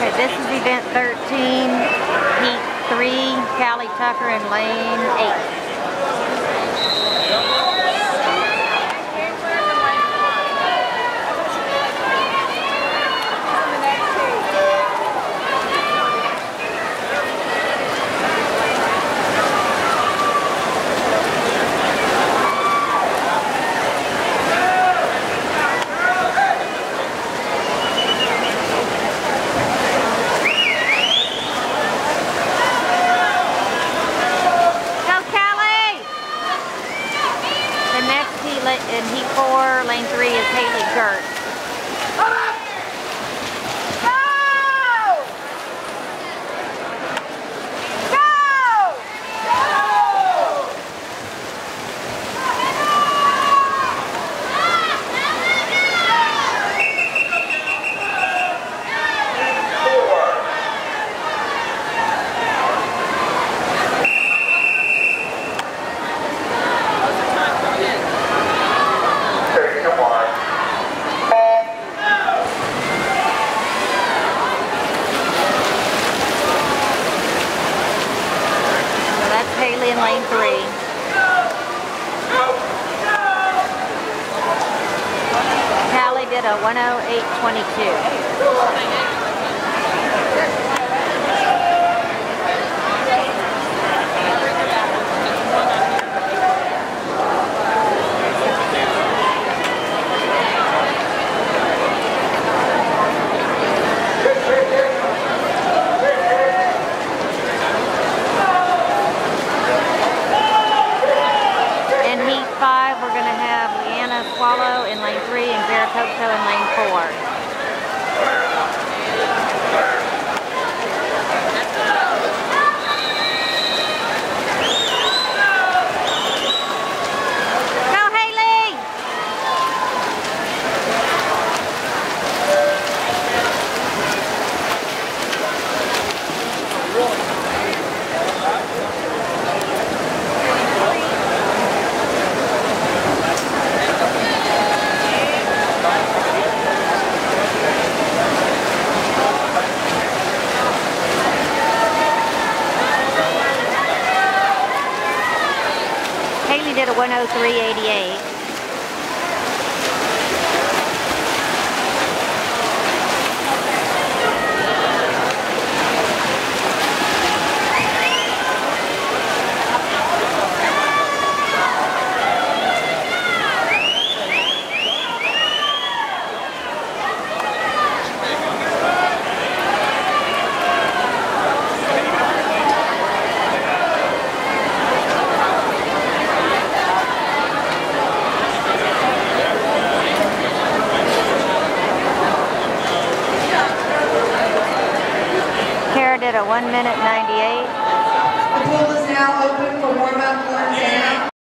Okay, this is event 13, heat 3, Callie Tucker and lane 8. Go Callie! Heat in heat 4, lane 3 is Haley Goertz. Thirty to one. So that's Haley in lane 3. Callie did a 108.22. In heat 5, we're going to have Liana Soileau in lane 3 and Kara Kopcso in lane 4. Go Haley! Haley did a 103.88. Kara did a 1 minute 98. The pool is now open for warm-up, warm down.